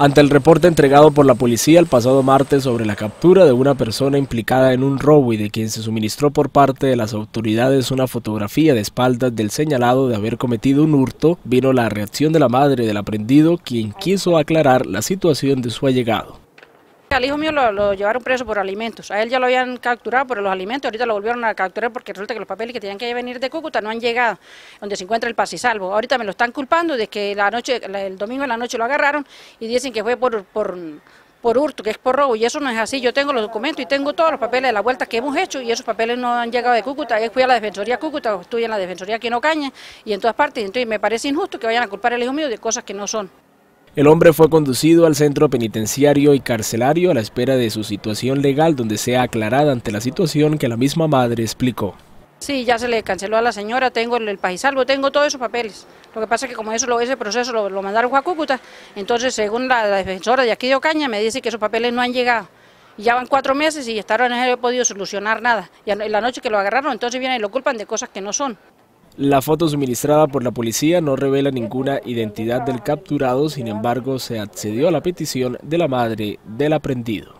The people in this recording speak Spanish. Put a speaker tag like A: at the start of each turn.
A: Ante el reporte entregado por la policía el pasado martes sobre la captura de una persona implicada en un robo y de quien se suministró por parte de las autoridades una fotografía de espaldas del señalado de haber cometido un hurto, vino la reacción de la madre del aprendido, quien quiso aclarar la situación de su allegado.
B: Al hijo mío lo, llevaron preso por alimentos. A él ya lo habían capturado por los alimentos, ahorita lo volvieron a capturar porque resulta que los papeles que tenían que venir de Cúcuta no han llegado, donde se encuentra el paz y salvo. Ahorita me lo están culpando de que la noche, el domingo en la noche lo agarraron y dicen que fue por, por, por hurto, que es por robo, y eso no es así. Yo tengo los documentos y tengo todos los papeles de la vuelta que hemos hecho y esos papeles no han llegado de Cúcuta. Yo fui a la Defensoría Cúcuta, estoy en la Defensoría Quinocaña y en todas partes. Entonces me parece injusto que vayan a culpar al hijo mío de cosas que no son.
A: El hombre fue conducido al centro penitenciario y carcelario a la espera de su situación legal donde sea aclarada ante la situación que la misma madre explicó.
B: Sí, ya se le canceló a la señora, tengo el, el tengo todos esos papeles. Lo que pasa es que como eso, ese proceso lo, mandaron a Cúcuta, entonces según la, defensora de aquí de Ocaña me dice que esos papeles no han llegado. Ya van cuatro meses y hasta ahora no he podido solucionar nada. Y la noche que lo agarraron, entonces vienen y lo culpan de cosas que no son.
A: La foto suministrada por la policía no revela ninguna identidad del capturado, sin embargo se accedió a la petición de la madre del aprendido.